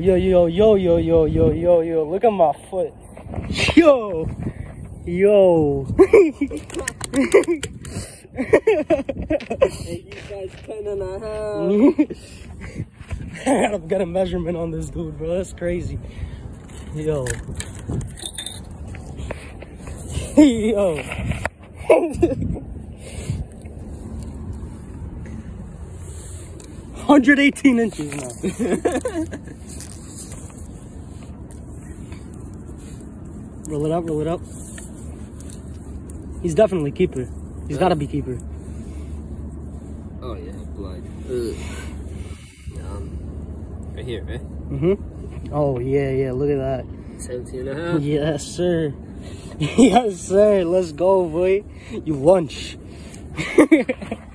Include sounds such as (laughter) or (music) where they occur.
yo, yo, yo, yo, yo, yo, yo, yo. Look at my foot. Yo, yo. (laughs) hey, you guys ten and a half. I gotta get a measurement on this dude, bro. That's crazy. Yo. (laughs) Yo. (laughs) Hundred eighteen inches now. (laughs) roll it up, roll it up. He's definitely keeper. He's gotta be keeper. Oh yeah, blood. Ugh. Um, right here, right? Mm-hmm. Oh yeah, yeah. Look at that. 17 and a half. Yes, sir. (laughs) yes, sir. Let's go, boy. You lunch. (laughs)